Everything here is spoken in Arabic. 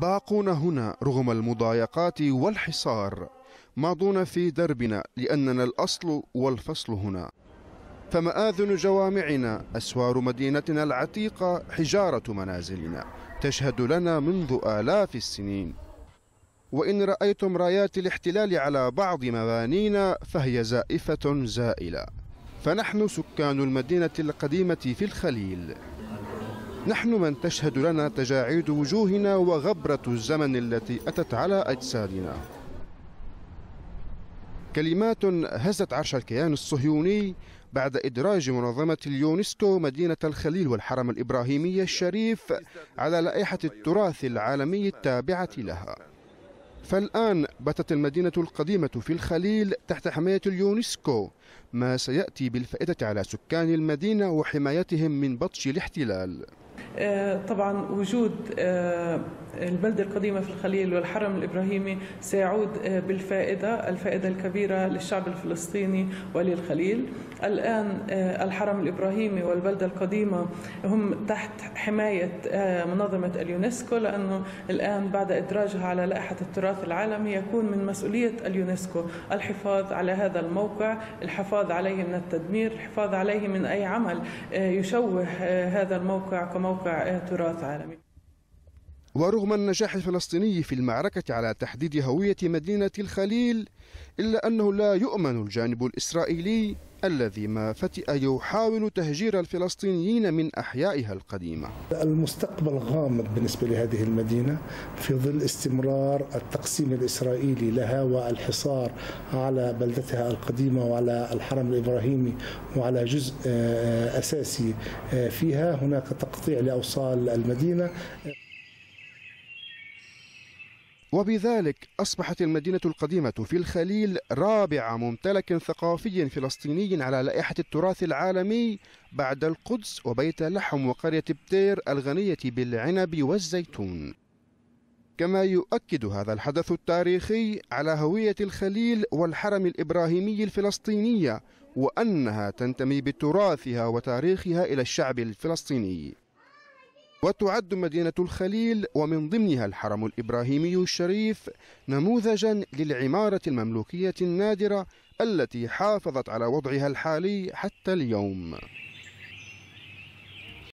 باقون هنا رغم المضايقات والحصار. ماضون في دربنا لأننا الأصل والفصل هنا. فمآذن جوامعنا أسوار مدينتنا العتيقة حجارة منازلنا. تشهد لنا منذ آلاف السنين. وإن رأيتم رايات الاحتلال على بعض مبانينا فهي زائفة زائلة. فنحن سكان المدينة القديمة في الخليل. نحن من تشهد لنا تجاعيد وجوهنا وغبرة الزمن التي أتت على أجسادنا. كلمات هزت عرش الكيان الصهيوني بعد إدراج منظمة اليونسكو مدينة الخليل والحرم الإبراهيمي الشريف على لائحة التراث العالمي التابعة لها. فالآن باتت المدينة القديمة في الخليل تحت حماية اليونسكو ما سيأتي بالفائدة على سكان المدينة وحمايتهم من بطش الاحتلال. طبعا وجود البلدة القديمة في الخليل والحرم الإبراهيمي سيعود بالفائدة الفائدة الكبيرة للشعب الفلسطيني وللخليل. الآن الحرم الإبراهيمي والبلدة القديمة هم تحت حماية منظمة اليونسكو لأنه الآن بعد إدراجها على لائحة التراث العالمي يكون من مسؤولية اليونسكو. الحفاظ على هذا الموقع الحفاظ عليه من التدمير الحفاظ عليه من أي عمل يشوه هذا الموقع كموقع تراث عالمي. ورغم النجاح الفلسطيني في المعركة على تحديد هوية مدينة الخليل إلا أنه لا يؤمن الجانب الإسرائيلي الذي ما فتئ يحاول تهجير الفلسطينيين من أحيائها القديمة. المستقبل غامض بالنسبة لهذه المدينة في ظل استمرار التقسيم الإسرائيلي لها والحصار على بلدتها القديمة وعلى الحرم الإبراهيمي وعلى جزء أساسي فيها. هناك تقطيع لأوصال المدينة. وبذلك أصبحت المدينة القديمة في الخليل رابع ممتلك ثقافي فلسطيني على لائحة التراث العالمي بعد القدس وبيت لحم وقرية بتير الغنية بالعنب والزيتون. كما يؤكد هذا الحدث التاريخي على هوية الخليل والحرم الإبراهيمي الفلسطينية وأنها تنتمي بتراثها وتاريخها إلى الشعب الفلسطيني. وتعد مدينة الخليل ومن ضمنها الحرم الإبراهيمي الشريف نموذجا للعمارة المملوكية النادرة التي حافظت على وضعها الحالي حتى اليوم.